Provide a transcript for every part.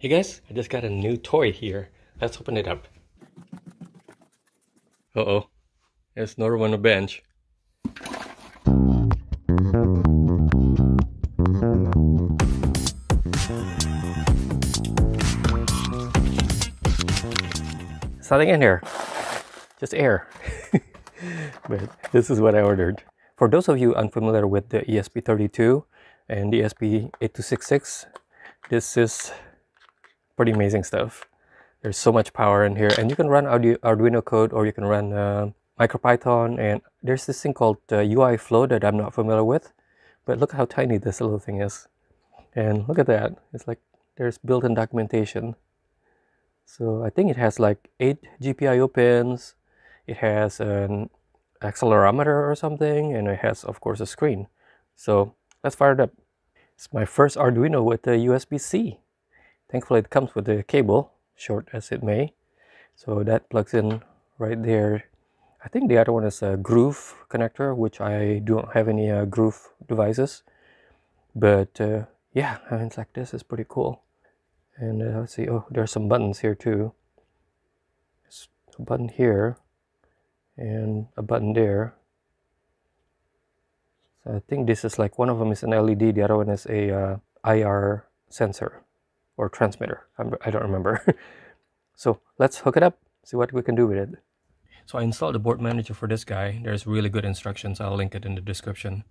Hey guys, I just got a new toy here. Let's open it up. Uh-oh. There's another one on the bench. There's nothing in here. Just air. but this is what I ordered. For those of you unfamiliar with the ESP32 and the ESP8266, this is pretty amazing stuff. There's so much power in here and you can run Arduino code or you can run uh, MicroPython and there's this thing called uh, UI Flow that I'm not familiar with. But look how tiny this little thing is. And look at that. It's like there's built-in documentation. So I think it has like 8 GPIO pins. It has an accelerometer or something and it has of course a screen. So let's fire it up. It's my first Arduino with a USB-C. Thankfully it comes with a cable, short as it may. So that plugs in right there. I think the other one is a Groove connector, which I don't have any uh, Groove devices. But uh, yeah, I mean, it's like this is pretty cool. And uh, let's see, oh, there's some buttons here too. A button here and a button there. So I think this is like one of them is an LED, the other one is a uh, IR sensor or transmitter. I don't remember. so let's hook it up, see what we can do with it. So I installed the board manager for this guy. There's really good instructions. I'll link it in the description.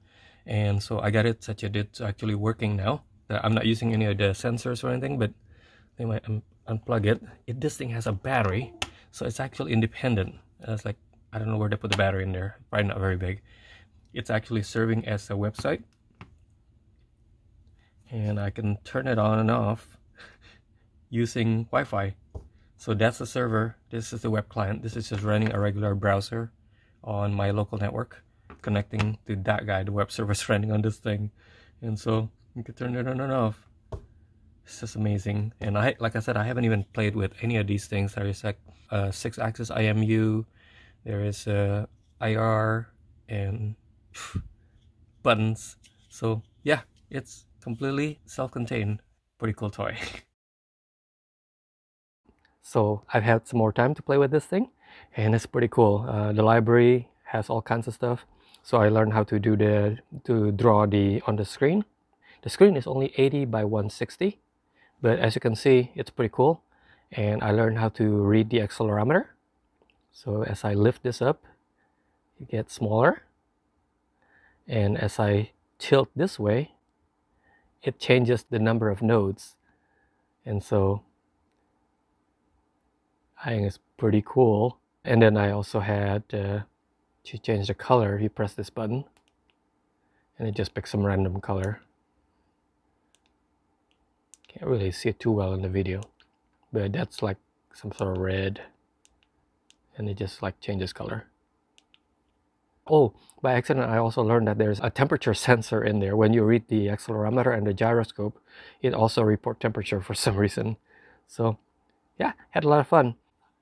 And so I got it such that it's actually working now. Uh, I'm not using any of the sensors or anything, but they might un unplug it. it. This thing has a battery, so it's actually independent. Uh, it's like, I don't know where to put the battery in there. Probably not very big. It's actually serving as a website. And I can turn it on and off using Wi-Fi. So that's the server. This is the web client. This is just running a regular browser on my local network, connecting to that guy, the web service running on this thing. And so you can turn it on and off. It's just amazing. And I, like I said, I haven't even played with any of these things. There is like uh, a six-axis IMU, there is uh, a IR, and buttons. So yeah, it's completely self-contained. Pretty cool toy. So I've had some more time to play with this thing and it's pretty cool. Uh, the library has all kinds of stuff. So I learned how to do the, to draw the, on the screen. The screen is only 80 by 160, but as you can see, it's pretty cool. And I learned how to read the accelerometer. So as I lift this up, it gets smaller. And as I tilt this way, it changes the number of nodes. And so I think it's pretty cool. And then I also had uh, to change the color. You press this button and it just picks some random color. Can't really see it too well in the video, but that's like some sort of red and it just like changes color. Oh, by accident, I also learned that there's a temperature sensor in there. When you read the accelerometer and the gyroscope, it also report temperature for some reason. So yeah, had a lot of fun.